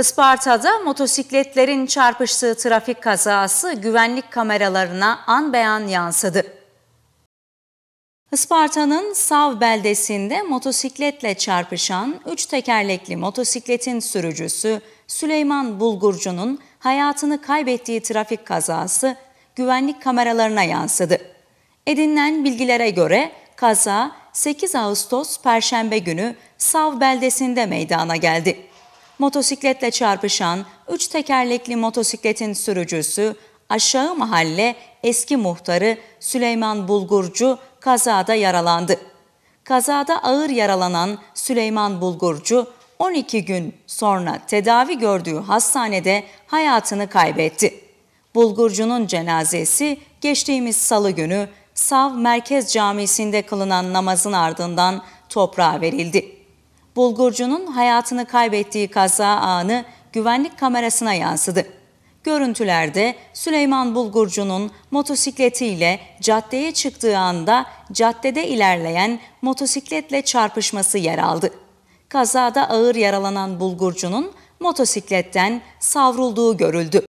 Isparta'da motosikletlerin çarpıştığı trafik kazası güvenlik kameralarına an beyan yansıdı. Isparta'nın Sav beldesinde motosikletle çarpışan üç tekerlekli motosikletin sürücüsü Süleyman Bulgurcu'nun hayatını kaybettiği trafik kazası güvenlik kameralarına yansıdı. Edinilen bilgilere göre kaza 8 Ağustos Perşembe günü Sav beldesinde meydana geldi. Motosikletle çarpışan üç tekerlekli motosikletin sürücüsü Aşağı Mahalle eski muhtarı Süleyman Bulgurcu kazada yaralandı. Kazada ağır yaralanan Süleyman Bulgurcu 12 gün sonra tedavi gördüğü hastanede hayatını kaybetti. Bulgurcu'nun cenazesi geçtiğimiz salı günü Sav Merkez Camisi'nde kılınan namazın ardından toprağa verildi. Bulgurcu'nun hayatını kaybettiği kaza anı güvenlik kamerasına yansıdı. Görüntülerde Süleyman Bulgurcu'nun motosikletiyle caddeye çıktığı anda caddede ilerleyen motosikletle çarpışması yer aldı. Kazada ağır yaralanan Bulgurcu'nun motosikletten savrulduğu görüldü.